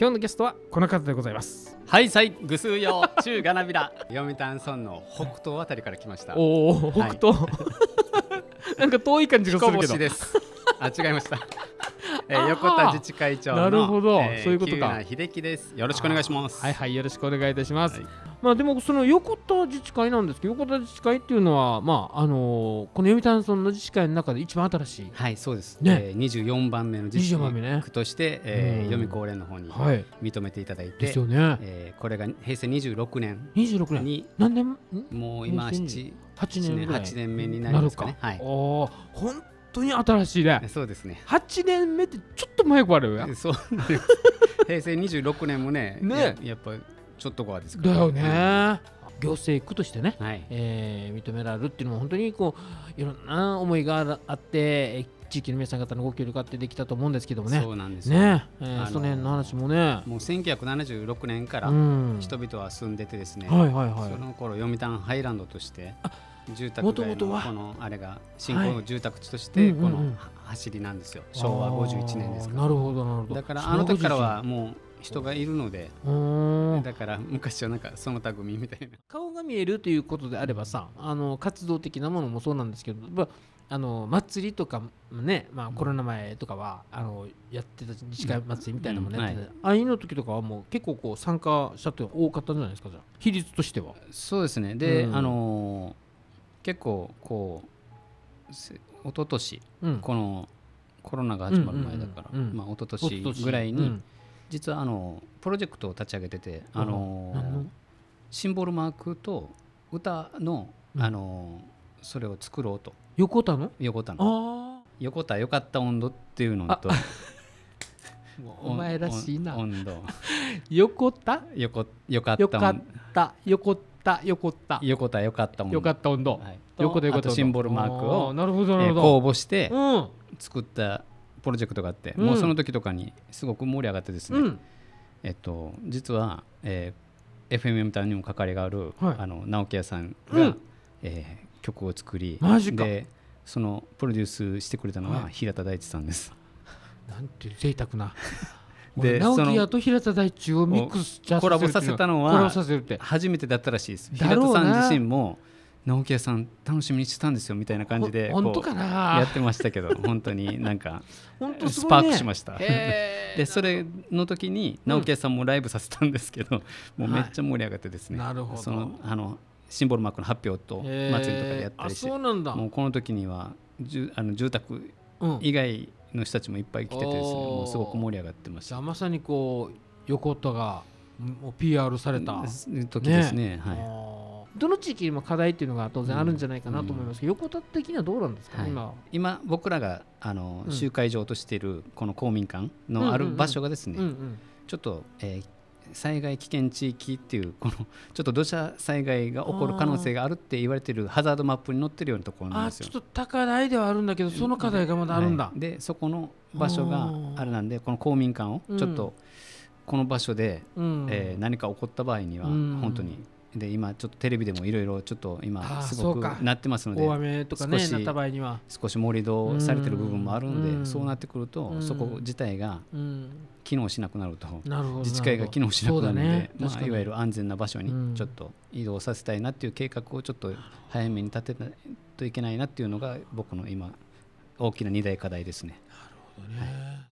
今日のゲストはこの方でございます。はいさい。ぐすうよう中がなびら。読谷村の北東あたりから来ました。おお北東、なんか遠い感じがするけど。あ違いましたえー、横田自治会長のなるほど。えーそういうことか。秀樹です。よろしくお願いします。はいはいよろしくお願いいたします、はい。まあでもその横田自治会なんですけど横田自治会っていうのはまああのーこの読谷村の自治会の中で一番新しい。はいそうです、ね。えー、24番目の自治24番目ね。区として、えーうん。読み高連の方にはい。認めていただいて、ですよね。えーこれが平成26年26年。に何年？んもう今平成7 8年ぐらい。8年目になりますかね。はい。おー本当に新しいね。そうですね。8年目ってちょっと前くあるよね。そう。平成26年もねね。ややっぱちょっとこはですからだよね。行政区としてねはい。えー認められるっていうのも本当にこういろんな思いがあってえー地域の皆さん方のご協力あってできたと思うんですけどもね。そうなんですよ。ね。えーその辺の話もね。もう1976年からうん。人々は住んでてですね、はいはいはい。その頃読谷ハイランドとして住宅街のこのあれが新興の住宅地としはいうんうんうん。てこの走りなんですよ、昭和51年ですからなるほどなるほど。だからあの時からはもう人がいるので。だから昔はなんかその他組みたいな。顔が見えるということであればさあの活動的なものもそうなんですけどまああの祭りとかね、まあ、コロナ前とかは、あのやってた自治会祭りみたいなのもね、うんやっててああいうの時とかはもう結構こう参加者って多かったんじゃないですかじゃあ。比率としては。そうですね。で、うん。あのー結構こうせ一昨年うん。このコロナが始まる前だから、うんうんうんうん。まあ一昨おととし年。ぐらいに、うん。実はあのプロジェクトを立ち上げてて、あのーシンボルマークと歌の、うん。あのーそれを作ろうと。横田の？横田の。あ横田よかった温度っていうのとあ お前らしいな。お温度。横田？横よかったよか温った。横田横田横田よかった温度よかった温度、はい。よかった温度あとシンボルマークあをなるほどなえーるほど、公募してうん。作ったプロジェクトがあって、うん。もうその時とかにすごく盛り上がってですね、うん。えっと、実は、えー、FMM 隊にも関わりがある、はい。あの直樹屋さんが、うん。えー曲を作りでそのプロデュースしてくれたのははい。平田大地さんです。なんていう贅沢なでで直その樹屋と平田大地をミックスコラボさせたのは初めてだったらしいです。平田さん自身も直樹屋さん楽しみにしてたんですよみたいな感じで本当かな。やってましたけど 本当になんか本当すスパークしました。へー。でそれの時に直樹屋さんもライブさせたんですけど、もうめっちゃ盛り上がってですね、なるほど。そのあのシンボルマークの発表と祭りとかでやったりしてあそうなんだ。もうこの時にはじゅあの住宅うん。以外の人たちもいっぱい来ててですねもうすごく盛り上がってました。まさにこう横田がもう PR された。時ですねはい。どの地域にも課題っていうのが当然あるんじゃないかなと思いますけど、横田的にはどうなんですか、はい。今。今僕らがあのうん。集会場としているこの公民館のある場所がですね、うんうん。ちょっと、えー災害危険地域っていうこのちょっと土砂災害が起こる可能性があるって言われているハザードマップに載ってるようなところなんですよ。あちょっ。と高台ではあるんだけどその課題がまだあるんだ、はい。でそこの場所があれなんでこの公民館をちょっとこの場所で、うん。えー何か起こった場合にはうん。本当にで今ちょっとテレビでもいろいろちょっとあ今ーすごくなってますので大雨とかね少しなった場合には、少し盛り土されてる部分もあるんで、うん。そうなってくると、うん。そこ自体がうん、機能しなくなると、なるほど。自治会が機能しなくなるので、まあ、いわゆる安全な場所うんにちょっと移動させたいなっていう計画をちょっと早めに立てないといけないなっていうのが僕の今大きな二大課題ですね。ね